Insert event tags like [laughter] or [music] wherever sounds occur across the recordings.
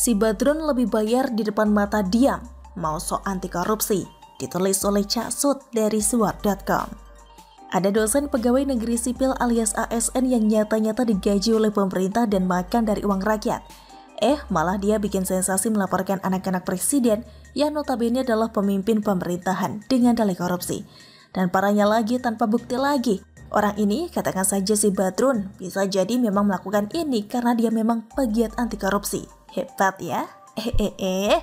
Si Badrun lebih bayar di depan mata diam, mau sok anti korupsi, ditulis oleh Cak Sud dari suar.com. Ada dosen pegawai negeri sipil alias ASN yang nyata-nyata digaji oleh pemerintah dan makan dari uang rakyat. Eh, malah dia bikin sensasi melaporkan anak-anak presiden yang notabene adalah pemimpin pemerintahan dengan dalih korupsi. Dan parahnya lagi tanpa bukti lagi. Orang ini, katakan saja si Badrun, bisa jadi memang melakukan ini karena dia memang pegiat anti korupsi. Hebat ya? Eh, eh, eh.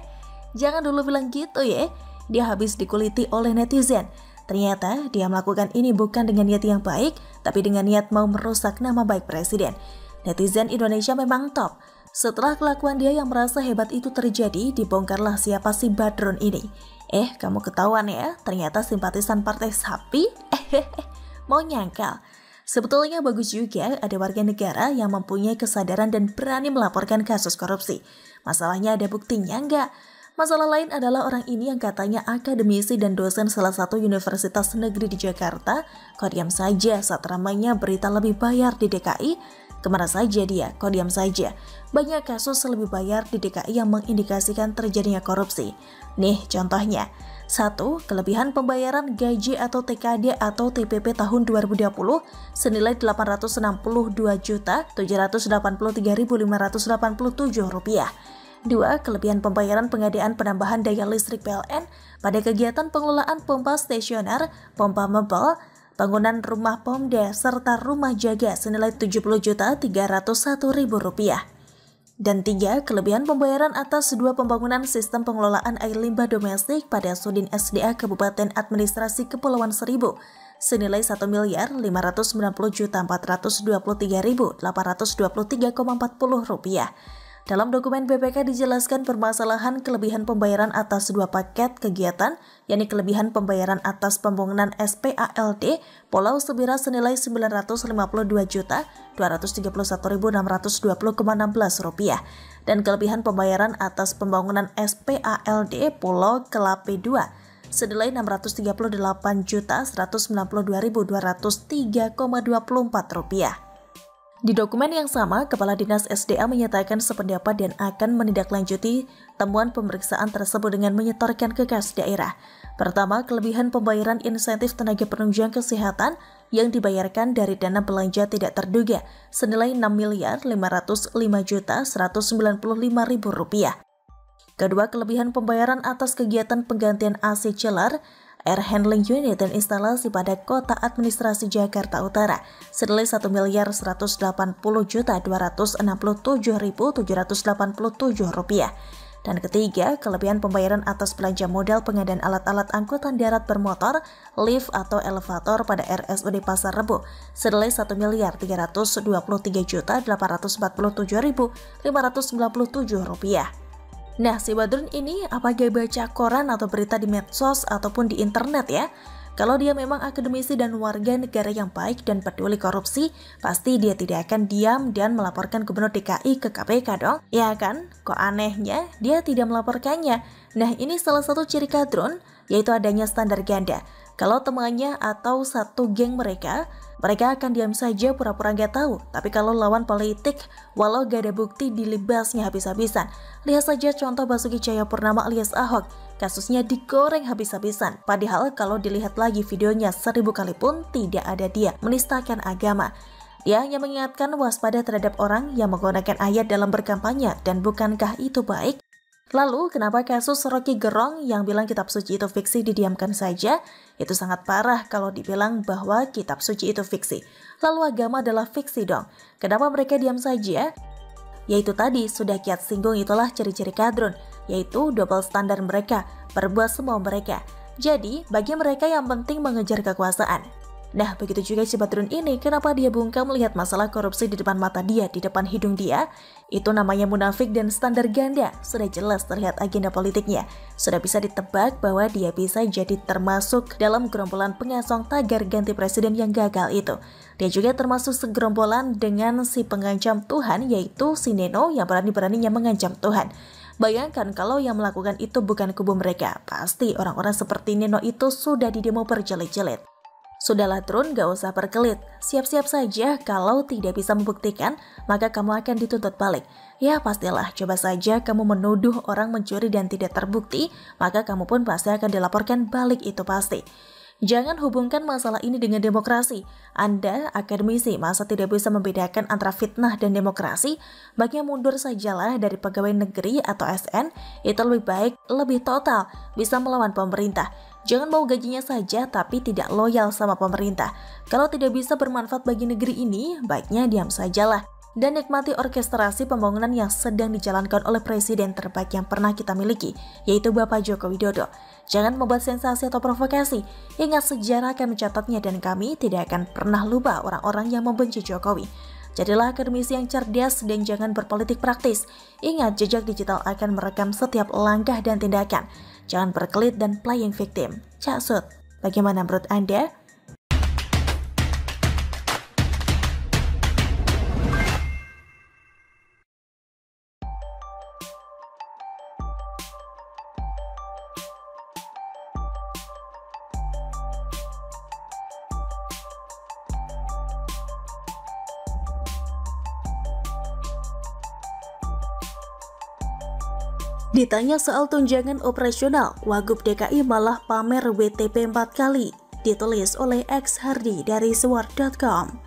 Jangan dulu bilang gitu ya. Dia habis dikuliti oleh netizen. Ternyata dia melakukan ini bukan dengan niat yang baik, tapi dengan niat mau merusak nama baik presiden. Netizen Indonesia memang top. Setelah kelakuan dia yang merasa hebat itu terjadi, dibongkarlah siapa si Badrun ini. Eh, kamu ketahuan ya, ternyata simpatisan partai sapi? [laughs] Eh, mau nyangkal. Sebetulnya bagus juga ada warga negara yang mempunyai kesadaran dan berani melaporkan kasus korupsi. Masalahnya ada buktinya enggak? Masalah lain adalah orang ini yang katanya akademisi dan dosen salah satu universitas negeri di Jakarta, kok diam saja saat ramainya berita lebih bayar di DKI? Ke mana saja dia? Kok diam saja? Banyak kasus lebih bayar di DKI yang mengindikasikan terjadinya korupsi. Nih contohnya, satu, kelebihan pembayaran gaji atau TKD atau TPP tahun 2020 senilai 862 juta 783.587 rupiah. Dua, kelebihan pembayaran pengadaan penambahan daya listrik PLN pada kegiatan pengelolaan pompa stasioner, pompa mebel, bangunan rumah pomda, serta rumah jaga senilai 70 juta 301 ribu rupiah. Dan tiga, kelebihan pembayaran atas dua pembangunan sistem pengelolaan air limbah domestik pada Sudin SDA Kabupaten Administrasi Kepulauan Seribu senilai 1 miliar 590 juta 423 ribu 823,40 rupiah. Dalam dokumen BPK dijelaskan permasalahan kelebihan pembayaran atas dua paket kegiatan, yakni kelebihan pembayaran atas pembangunan SPALD Pulau Sebira senilai 952 juta 231.620,16 rupiah dan kelebihan pembayaran atas pembangunan SPALD Pulau Kelape 2 senilai 638 juta 192.203,24 rupiah. Di dokumen yang sama, Kepala Dinas SDA menyatakan sependapat dan akan menindaklanjuti temuan pemeriksaan tersebut dengan menyetorkan ke kas daerah. Pertama, kelebihan pembayaran insentif tenaga penunjang kesehatan yang dibayarkan dari dana belanja tidak terduga senilai 6 miliar 505 juta 195 ribu rupiah. Kedua, kelebihan pembayaran atas kegiatan penggantian AC chiller air handling unit dan instalasi pada kota administrasi Jakarta Utara senilai 1 miliar 180 juta 267 ribu 787 rupiah. Dan ketiga, kelebihan pembayaran atas belanja modal pengadaan alat-alat angkutan darat bermotor, lift atau elevator pada RSUD Pasar Rebo senilai 1 miliar 323 juta 847 ribu 597 rupiah. Nah, si Badrun ini apakah baca koran atau berita di medsos ataupun di internet ya? Kalau dia memang akademisi dan warga negara yang baik dan peduli korupsi, pasti dia tidak akan diam dan melaporkan Gubernur DKI ke KPK dong. Ya kan? Kok anehnya dia tidak melaporkannya? Nah, ini salah satu ciri kadrun, yaitu adanya standar ganda. Kalau temannya atau satu geng mereka mereka akan diam saja pura-pura nggak tahu. Tapi kalau lawan politik, walau gak ada bukti dilibasnya habis-habisan. Lihat saja contoh Basuki Purnama alias Ahok. Kasusnya digoreng habis-habisan. Padahal kalau dilihat lagi videonya seribu kali pun tidak ada dia menistakan agama. Dia hanya mengingatkan waspada terhadap orang yang menggunakan ayat dalam berkampanye dan bukankah itu baik? Lalu, kenapa kasus Rocky Gerong yang bilang kitab suci itu fiksi didiamkan saja? Itu sangat parah kalau dibilang bahwa kitab suci itu fiksi. Lalu agama adalah fiksi dong. Kenapa mereka diam saja? Yaitu tadi, sudah kiat singgung itulah ciri-ciri kadrun, yaitu double standar mereka, berbuat semua mereka. Jadi, bagi mereka yang penting mengejar kekuasaan, Nah, begitu juga si Badrun ini, kenapa dia bungkam melihat masalah korupsi di depan mata dia, di depan hidung dia? Itu namanya munafik dan standar ganda. Sudah jelas terlihat agenda politiknya. Sudah bisa ditebak bahwa dia bisa jadi termasuk dalam gerombolan pengasong tagar ganti presiden yang gagal itu. Dia juga termasuk segerombolan dengan si pengancam Tuhan, yaitu si Neno yang berani-beraninya mengancam Tuhan. Bayangkan kalau yang melakukan itu bukan kubu mereka, pasti orang-orang seperti Neno itu sudah didemo berjelit-jelit. Sudahlah Trun, gak usah berkelit. Siap-siap saja kalau tidak bisa membuktikan, maka kamu akan dituntut balik. Ya pastilah, coba saja kamu menuduh orang mencuri dan tidak terbukti, maka kamu pun pasti akan dilaporkan balik itu pasti. Jangan hubungkan masalah ini dengan demokrasi. Anda, akademisi, masa tidak bisa membedakan antara fitnah dan demokrasi? Baiknya mundur sajalah dari pegawai negeri atau SN, itu lebih baik, lebih total, bisa melawan pemerintah. Jangan mau gajinya saja tapi tidak loyal sama pemerintah. Kalau tidak bisa bermanfaat bagi negeri ini, baiknya diam sajalah dan nikmati orkestrasi pembangunan yang sedang dijalankan oleh presiden terbaik yang pernah kita miliki, yaitu Bapak Joko Widodo. Jangan membuat sensasi atau provokasi, ingat sejarah akan mencatatnya dan kami tidak akan pernah lupa orang-orang yang membenci Jokowi. Jadilah akademisi yang cerdas dan jangan berpolitik praktis. Ingat, jejak digital akan merekam setiap langkah dan tindakan. Jangan berkelit dan playing victim. Cak bagaimana menurut Anda? Ditanya soal tunjangan operasional, Wagub DKI malah pamer WTP 4 kali, ditulis oleh X Hardy dari sword.com.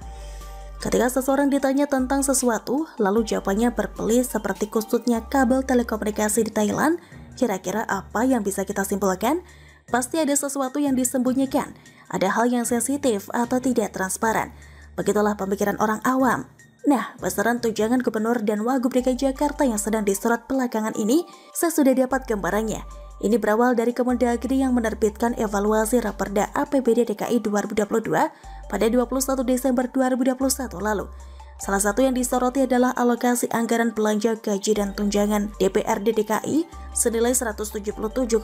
Ketika seseorang ditanya tentang sesuatu, lalu jawabannya berpelis seperti kusutnya kabel telekomunikasi di Thailand, kira-kira apa yang bisa kita simpulkan? Pasti ada sesuatu yang disembunyikan, ada hal yang sensitif atau tidak transparan. Begitulah pemikiran orang awam. Nah, besaran tunjangan gubernur dan wagub DKI Jakarta yang sedang disorot belakangan ini, saya sudah dapat gambarannya. Ini berawal dari Kemendagri yang menerbitkan evaluasi Raperda APBD DKI 2022 pada 21 Desember 2021 lalu. Salah satu yang disoroti adalah alokasi anggaran belanja gaji dan tunjangan DPRD DKI senilai 177,37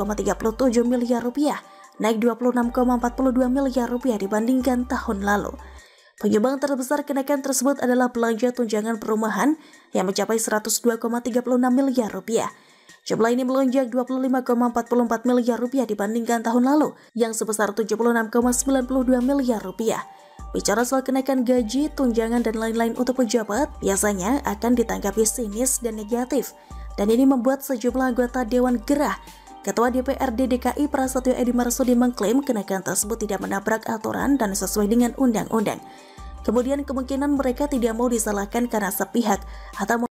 miliar rupiah, naik 26,42 miliar rupiah dibandingkan tahun lalu. Penyumbang terbesar kenaikan tersebut adalah belanja tunjangan perumahan yang mencapai 102,36 miliar rupiah. Jumlah ini melonjak 25,44 miliar rupiah dibandingkan tahun lalu yang sebesar 76,92 miliar rupiah. Bicara soal kenaikan gaji, tunjangan, dan lain-lain untuk pejabat, biasanya akan ditanggapi sinis dan negatif. Dan ini membuat sejumlah anggota Dewan gerah Ketua DPRD DKI Prasetyo Edi Marsudi mengklaim kenaikan tersebut tidak menabrak aturan dan sesuai dengan undang-undang. Kemudian kemungkinan mereka tidak mau disalahkan karena sepihak atau